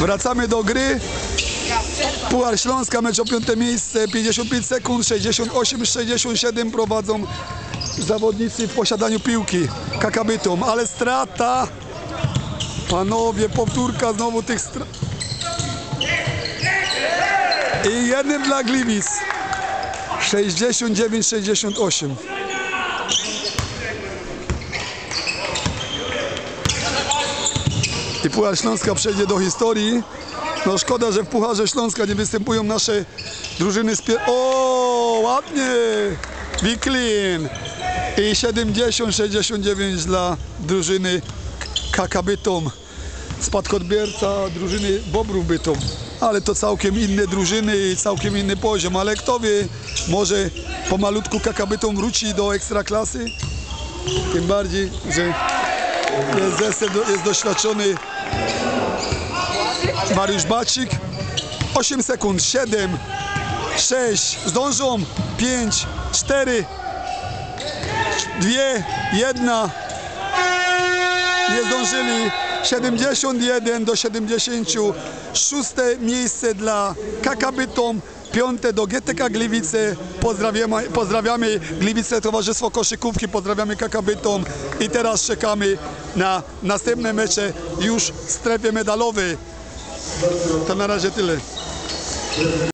Wracamy do gry. Puchar Śląska, mecz o piąte miejsce, 55 sekund, 68-67 prowadzą zawodnicy w posiadaniu piłki Kakabytom, ale strata. Panowie, powtórka znowu tych strat. I jednym dla Gliwic. 69-68. I Puchar Śląska przejdzie do historii. No szkoda, że w Pucharze Śląska nie występują nasze drużyny z pier... O, ładnie! Wiklin! I 70-69 dla drużyny KK Bytom. Spadkodbierca drużyny Bobrów Bytom. Ale to całkiem inne drużyny i całkiem inny poziom. Ale kto wie, może pomalutku KK Bytom wróci do Ekstraklasy? Tym bardziej, że jest, jest doświadczony Mariusz Bacik. 8 sekund, 7, 6, zdążą, 5, 4, 2, 1. Nie zdążyli. 71 do 76 miejsce dla KK Bytom, piąte do GTK Gliwice. Pozdrawiamy, pozdrawiamy Gliwice Towarzystwo Koszykówki, pozdrawiamy KK Bytom i teraz czekamy na następne mecze już w strefie medalowej. To na razie tyle.